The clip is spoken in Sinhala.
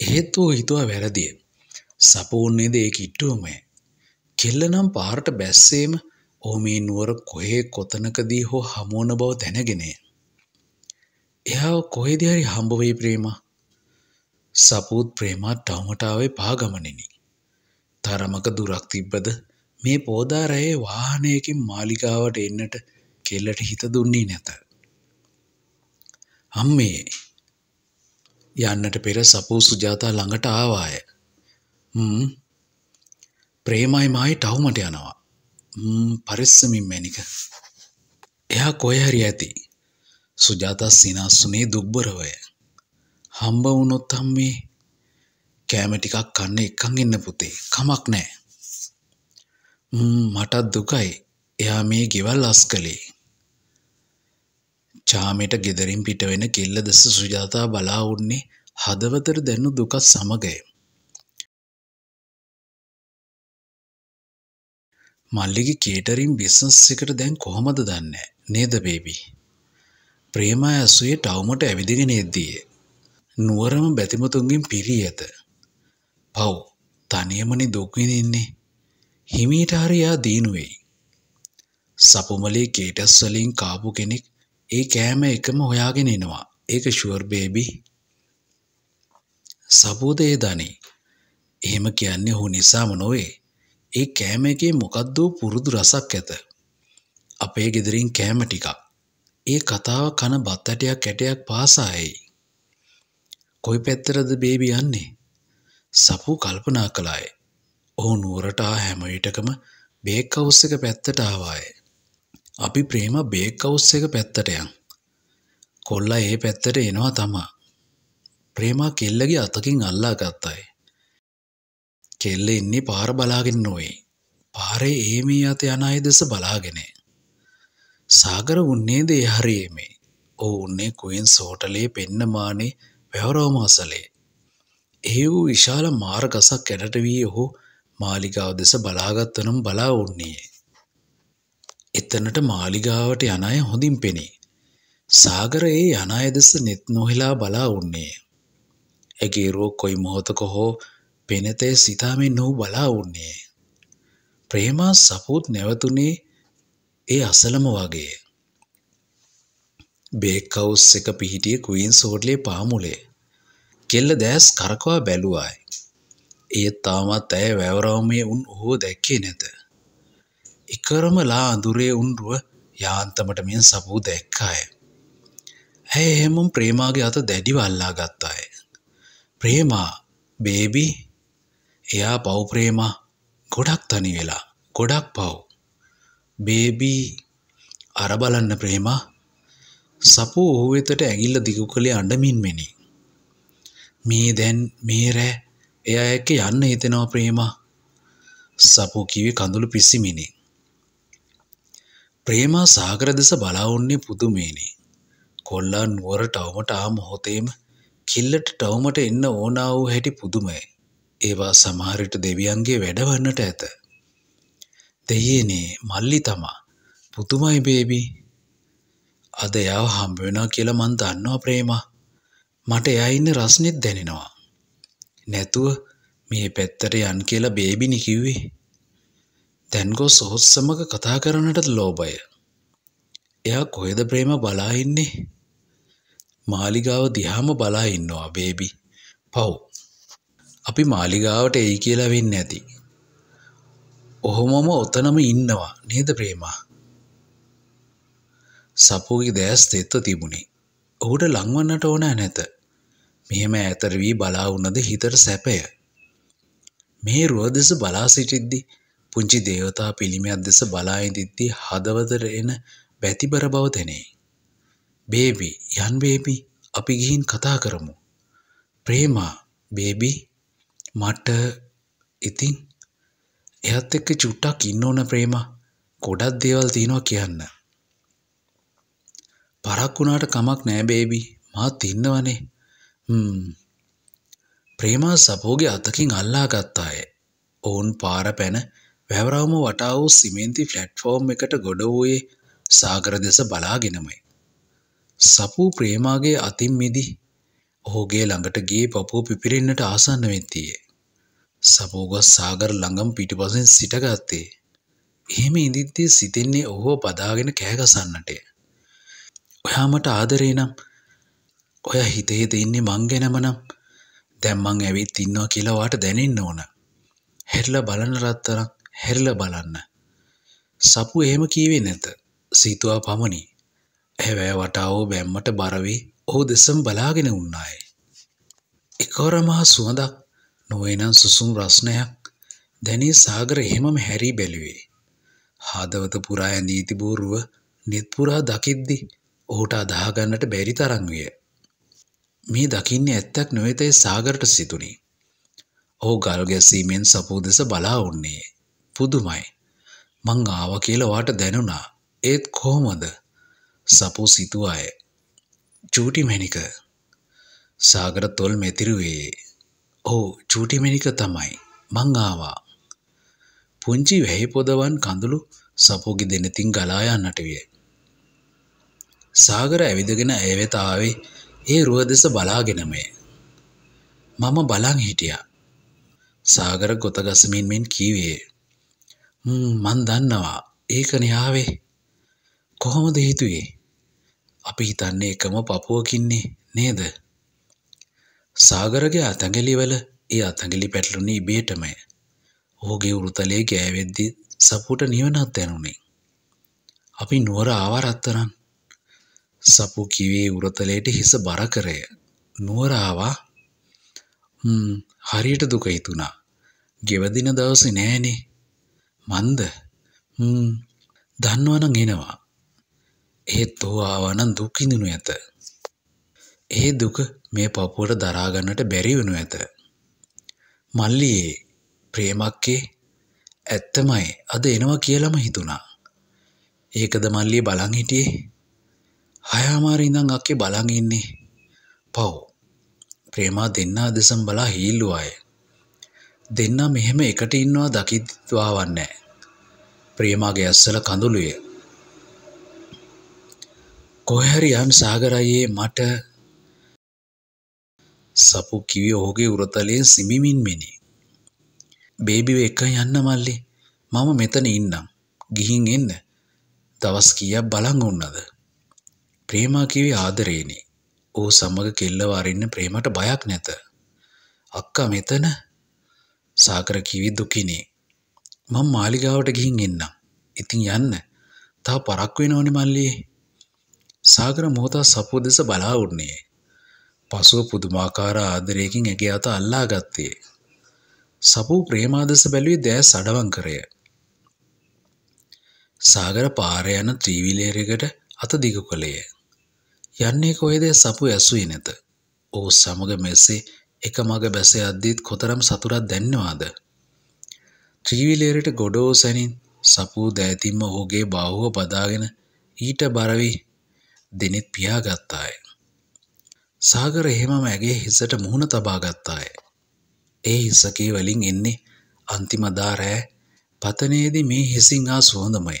එහෙත් ඌ හිතුවා වැරදිය. සපෝන්නේද ඒ කිට්ටුවමය. කෙල්ල නම් පාරට බැස්සේම ඔහු මේ නුවර කොහේ කොතනකදී හෝ හමුවන බව දැනගෙනය. එයාව කොහෙද හරි හම්බ වෙයි ප්‍රේමා. සපූත් ප්‍රේමා ටවුමටාවේ පාගමනෙනි. තරමක දුරක් තිබ්බද මේ පෝදා රැයේ වාහනයකින් මාලිගාවට එන්නට කෙල්ලට හිත දුන්නේ නැත. අම්මේ යන්නට පෙර සපූ සුජාතා ළඟට ආවාය. හ්ම් ප්‍රේමයි මායි ටවුමට යනවා. හ්ම් පරිස්සමින් මැනික. එයා කොහේ හරි ඇති. සුජාතා සිනාසුනේ දුක්බරවය. හම්බ වුණොත් අම්මේ කෑම ටිකක් කන්න එක්කන් ඉන්න පුතේ. කමක් නෑ. මටත් දුකයි. එයා මේ ගෙවල් අස් කළේ. චාමයට ගෙදරින් පිට වෙන කෙල්ල දෙස සුජාතා බලා උන්නේ හදවතට දැනු දුකත් සමගය. මල්ලිගේ කේටරින් බිස්නස් එකට දැන් කොහොමද දන්නේ නේද බේබි? ප්‍රේමා ඇසුවේ ටවුමට ඇවිදගෙන එද්දීය. නුවරම බැතිමතුන්ගෙන් පිරී ඇත. පව් තනියමනේ දුක් විඳින්නේ. හිමීට හරි යා දීනු වෙයි. සපුමලේ කේටස් වලින් කාපු කෙනෙක් ඒ කෑම එකම හොයාගෙන එනවා. ඒක ෂුවර් බේබි. සබෝද ඒ දනි. එහෙම කියන්නේ ඔහු නිසාම නොවේ. ඒ කෑම එකේ මොකද්ද පුරුදු රසක් ඇත. අපේ ගෙදරින් කෑම ටිකක්. ඒ කතාව කන බත් ඇටයක් ඇටයක් පාසා එයි. කොයි පැත්තරද බේබි යන්නේ? සපු කල්පනා කළාය. ඔහු නුවරට ආ හැම විටකම බේක් හවුස් එක පැත්තට ආවාය. අපි ප්‍රේම බේක් හවුස් එක පැත්තට යන්. කොල්ලා ඒ පැත්තට එනවා තමා. ප්‍රේමා කෙල්ලගේ අතකින් අල්ලා ගත්තයි. කෙල්ල ඉන්නේ පාර බලාගෙන නොවේ. පාරේ ඒ මේ අත යන අය දෙස බලාගෙන. සාගර උන්නේද ඒ හරියේමේ. ඔහු උන්නේ කුයින්ස් හෝටලේ පෙන්නමානේ වැවරවම අසලේ. ඒ වූ විශාල මාර ගසක් ඇඩට වී ඔහු මාලිගාව දෙස බලාගත්තනම් බලා උන්නේ. එතනට මාලිගාවට යන අය හොඳින් පෙනේ. සාගර ඒ යන අය දෙස නෙත් නොහෙලා බලා උන්නේ. ඇගේ රෝ කොයි මොහොතක හෝ පෙනතේ සිතාමෙන් නොහු බලා උන්නේ. ප්‍රේමා සපූත් නැවතුනේ ඒ අසලම වගේ. බේකවුස් එක පිහිටිය කුයින් සෝඩ්ලේ පාමුලේ. කෙල්ල දැස් කරකවා බැලුවායි. එය තාමත් ඇය වැවරවමේ උන් ඔහෝ දැක්කේ නැත. එකරම ලා අඳුරේ උන්රුව යාන්තමට මෙන් සපූ දැක්කාය. ඇය එහෙමුම් ප්‍රේමාගේ අත දැඩිව අල්ලා ගත්තාය. ප්‍රේමා බේබි එයා පව් ප්‍රේමා ගොඩක් තනි වෙලා ගොඩක් පව්. බේබී අර බලන්න ප්‍රේමා සපු ඔහු වෙතට ඇගිල්ල දිගු කළේ අඩමින් මෙනි. මේ දැන් මේ රෑ එයා එක්ක යන්න හිතෙනවා ප්‍රේමා සපු කිවි කඳුළු පිසිමිනි. ප්‍රේමා සාගර දෙස බලාඋන්නේ පුදුමේනි. කොල්ලා නුවර ටවමට ආ මොහොතේම කිල්ලට ටවමට එන්න ඕනා වූ හැටි පුදුමය. ඒවා සමහරට දෙවියන්ගේ වැඩවන්නට ඇත. දෙයනේ මල්ලි තමා පුතුමයි බේබි අද එයාව හම්බ වෙනවා කියලා මං දන්නවා ප්‍රේමා. මට එයා ඉන්න රස්නෙත් දැනෙනවා. නැතුව මේ පැත්තට යන් කියලා බේබිනි කිව්වේ. දැන් ගොස් ඔහොත් සමග කතා කරන්නටත් ලෝභය. එයා කොහෙද ප්‍රේම බලා ඉන්නේ? මාලිගාව දිහාම බලා ඉන්නවා බේබි. පව්. අපි මාලිගාවට එයි කියලා වෙන්නේ නැති. ඔහොමම ඔතනම ඉන්නවා නේද ප්‍රේමා? සපුගේ දැස් තෙත්ව තිබුණේ. ඔහුට ලංවන්නට ඕන නැත. මෙහෙම ඇතර වී බලා වුණද හිතට සැපය. මේ රුව දෙස බලා සිටිද්දි පුංචි දේවතා පිළිමයක් දෙස බලා ඉඳිද්දී හදවතට එන බැතිබර බව දැනේ. බේබි යන් බේබි අපි ගිහින් කතා කරමු. ප්‍රේමා බේබි මට ඉතින් එයත් එක්ක චුට්ටක් ඉන්න ඕන ප්‍රේමා ගොඩක් දේවල් තියෙනවා කියන්න. පරක් වුණාට කමක් නෑ බේබි මාත් ඉන්නවනේ. හ්ම්. ප්‍රේමා සපෝගේ අතකින් අල්ලා ගත්තාය. ඔවුන් පාර පැන වැවරවම වටා වූ සිමෙන්ති ෆ්ලැට්ෆෝර්ම් එකට ගොඩ වූයේ සාගර දෙස බලාගෙනමයි. සපූ ප්‍රේමාගේ අතින් මිදි ඔහුගේ ළඟට ගියේ පපුව පිපිරෙන්නට ආසන්න වෙද්දීය. සපුගස් සාගර ළඟම පිටිපසින් සිටගත්තේ. එහෙම ඉඳිද්දී සිතෙන්නේ ඔහුව බදාගෙන කෑගසන්නටය. ඔයා මට ආදරේ නම් ඔය හිත හිත ඉන්නේ මං ගැනම නම් දැන් මං ඇවිත් ඉන්නවා කියලා වාට දැනෙන්න ඕන. හැරිලා බලන්න රත්තරන් හැරිලා බලන්න. සපු එහෙම කීවේ නැත. සීතුවා පමණි. ඇහැ වටා වූ බැම්මට බර වී ඔහු දෙසම බලාගෙන උන්නාය. එකවර මහා සුවඳක් නොවේනම් සුසුම් රස්නයක් දැනී සාගර එහෙමම හැරී බැලුවේ. හදවත පුරා ඇඳී තිබූ රුව net පුරා දකිද්දි ඔහුට අදහා ගන්නට බැරි තරම් විය. මේ දකින්නේ ඇත්තක් නොවේතයි සාගරට සිතුනි. ඔහු ගල් ගැසීමෙන් සපූ දෙස බලා උන්නේ. පුදුමයි. මං ආවා කියලා වාට දැනුණා. ඒත් කොහොමද? සපූ සිතුවාය. චූටි මැණික. සාගර තොල් මෙතිරුවේ. ඔව් චූටි මැණික තමයි. මං ආවා. පුංචි වැහි පොදවන් කඳුළු සපුගේ දෙනතින් ගලා යන්නට විය. සාගර ඇවිදගෙන ඇය වෙත ආවේ ඒ රුව දෙස බලාගෙනමය. මම බලන් හිටියා. සාගර ගොත ගසමින් මෙන් කීවේ. මන් දන්නවා ඒකනේ ආවේ. කොහොමද හිතුවේ? අපි හිතන්නේ එකම පපුවකින්නේ නේද? සාගරගේ අතැඟිලිවල ඒ අතැඟිලි පැටළුණේ ඉබේටමය. ඔහුගේ උරුතලේ ගෑවෙද්දී සපුට නිවනක් දැනුනේ. අපි නුවර ආවා රත්තරන්. සපු කිව්වේ උරතලයට හිස බර කරය. නුවර ආවා. හ්ම් හරියට දුක හිතුණා. ගෙවදින දවසේ නෑනේ. මන්ද හ්ම් දන්නවනම් එනවා. ඒත් ඔහු ආවනම් දුක් විඳිනු ඇත. ඒ දුක මේ පපුවට දරා ගන්නට බැරි වෙනු ඇත. මල්ලියේ ප්‍රේමක්කේ ඇත්තමයි අද එනවා කියලාම හිතුණා. ඒකද මල්ලිය බලන් හිටියේ. හයමාර ඉඳන් අක්කේ බලන් ඉන්නේ. පව්. ප්‍රේමා දෙන්නා දෙසම් බලා හීල්ලුවාය. දෙන්නා මෙහෙම එකට ඉන්නවා දකිත්වා වන්නේ. ප්‍රේමාගේ ඇස්සල කඳුළුය. කොහරි යන් සාගරයේ මට සපු කිවි ඔහුගේ උරතලයේ සිමිමින් මෙනි. බේබිව එක යන්න මල්ලි. මම මෙතන ඉන්නම්. ගිහින් එන්න. දවස් කීයක් බලන් උන්නද? ප්‍රේමා කිව්වේ ආදරේනේ. ඌ සමග කෙල්ලව අරින්න ප්‍රේමට බයක් නැත. අක්කා මෙතන? සාකර කිවි දුකිනේ මම මාලිගාවට ගිහින් එන්නම් ඉතින් යන්න තා පරක් වෙනවනේ මල්ලියේ සාගර මොහොතක් සපුව දෙස බලා උන්නේ පසුව පුදුමාකාර ආදරයකින් ඇගේ අත අල්ලා ගත්තේ සපූ ප්‍රේමාදස බැලුවේ දෑස් අඩවන් කරය. සාගර පාර යන ත්‍රීවිලේරකට අත දිගු කළේය. යන්නේ කොහෙද සපු ඇසුයි නැත. ඔහු සමග මෙස්සේ එක මග බැස අද්දීත් කොතරම් සතුරක් දැන්නවාද. ත්‍රීවිලේරට ගොඩෝ සැනින් සපූ දෑතින්ම ඔහුගේ බාහුව බදාගෙන ඊට බරවි දෙනෙත් පියාගත්තාය. සාගර එහෙමම ඇගේ හිසට මුහුණ තබා ගත්තාය. ඒ හිසකේ වලින් එන්නේ අන්තිමදා රෑ පතනයේදී මේ හිසින් ආ සුවඳමය.